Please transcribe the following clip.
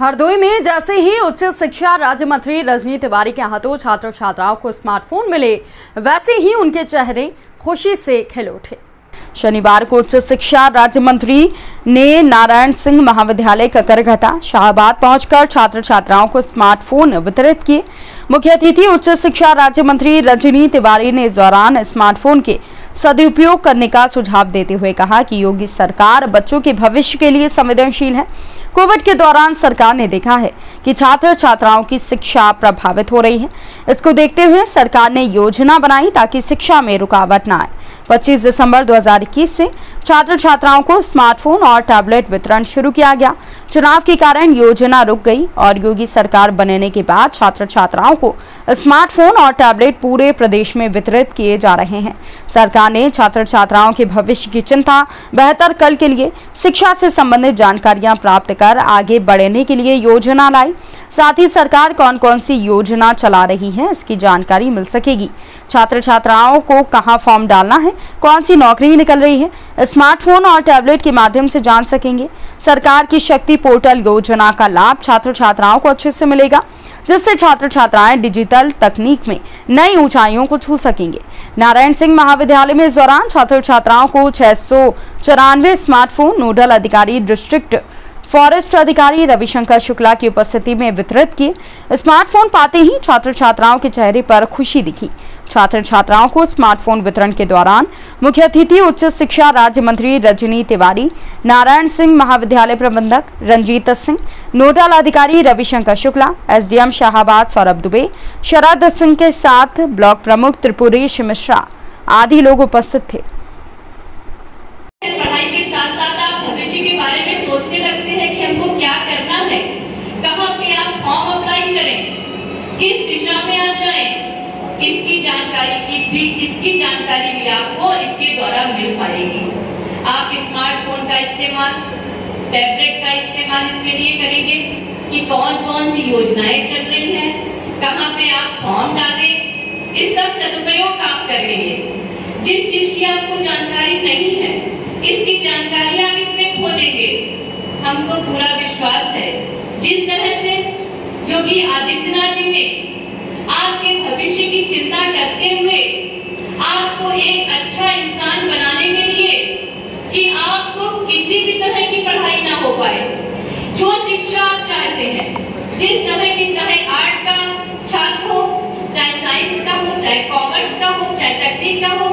हरदोई में जैसे ही उच्च शिक्षा राज्य मंत्री रजनी तिवारी के हाथों छात्र छात्राओं को स्मार्टफ़ोन मिले, वैसे ही उनके चेहरे खुशी से खिल उठे। शनिवार को उच्च शिक्षा राज्य मंत्री ने नारायण सिंह महाविद्यालय ककरघटा, शाहबाद पहुंचकर छात्र छात्राओं को स्मार्टफ़ोन वितरित किए। मुख्य अतिथि उच्च शिक्षा राज्य मंत्री रजनी तिवारी ने इस दौरान स्मार्टफ़ोन के सदुपयोग करने का सुझाव देते हुए कहा कि योगी सरकार बच्चों के भविष्य के लिए संवेदनशील है। कोविड के दौरान सरकार ने देखा है कि छात्र छात्राओं की शिक्षा प्रभावित हो रही है। इसको देखते हुए सरकार ने योजना बनाई ताकि शिक्षा में रुकावट न आए। 25 दिसंबर 2021 से छात्र छात्राओं को स्मार्टफ़ोन और टैबलेट वितरण शुरू किया गया। चुनाव के कारण योजना रुक गई और योगी सरकार बनने के बाद छात्र छात्राओं को स्मार्टफ़ोन और टैबलेट पूरे प्रदेश में वितरित किए जा रहे हैं। सरकार ने छात्र छात्राओं के भविष्य की चिंता, बेहतर कल के लिए शिक्षा से संबंधित जानकारियाँ प्राप्त कर आगे बढ़ने के लिए योजना लाई। साथ ही सरकार कौन कौन सी योजना चला रही है, इसकी जानकारी मिल सकेगी। छात्र छात्राओं को कहाँ फॉर्म डालना है, कौन सी नौकरी निकल रही है, स्मार्टफ़ोन और टैबलेट के माध्यम से जान सकेंगे। सरकार की शक्ति पोर्टल योजना का लाभ छात्र छात्राओं को अच्छे से मिलेगा, जिससे छात्र छात्राएँ डिजिटल तकनीक में नई ऊंचाइयों को छू सकेंगे। नारायण सिंह महाविद्यालय में इस दौरान छात्र छात्राओं को छह सौ चौरानवे स्मार्टफ़ोन, नोडल अधिकारी डिस्ट्रिक्ट फॉरेस्ट अधिकारी रविशंकर शुक्ला की उपस्थिति में वितरित किए। स्मार्टफ़ोन पाते ही छात्र छात्राओं के चेहरे पर खुशी दिखी। छात्र छात्राओं को स्मार्टफ़ोन वितरण के दौरान मुख्य अतिथि, उच्च शिक्षा राज्य मंत्री रजनी तिवारी, नारायण सिंह महाविद्यालय प्रबंधक रंजीत सिंह, नोडल अधिकारी रविशंकर शुक्ला, एसडीएम शाहबाद सौरभ दुबे, शरद सिंह के साथ ब्लॉक प्रमुख त्रिपुरेश मिश्रा आदि लोग उपस्थित थे। किस दिशा में आप जाएँ इसकी जानकारी की, भी इसकी जानकारी भी आपको इसके द्वारा मिल पाएगी। आप स्मार्टफ़ोन का इस्तेमाल टैबलेट का इस्तेमाल इसके लिए करेंगे कि कौन कौन सी योजनाएँ चल रही हैं, कहाँ पे आप फॉर्म डालें, इसका सदुपयोग आप करेंगे जिस चीज़ की आपको जानकारी नहीं है, इसकी जानकारी आप इसमें खोजेंगे। हमको पूरा विश्वास है। जिस तरह से योगी आदित्यनाथ जी ने भविष्य की चिंता करते हुए आपको एक अच्छा इंसान बनाने के लिए कि आपको किसी भी तरह की पढ़ाई ना हो पाए। जो शिक्षा आप चाहते हैं, जिस तरह की चाहे आर्ट का छात्र हो, चाहे साइंस का हो, चाहे कॉमर्स का हो, चाहे तकनीक का हो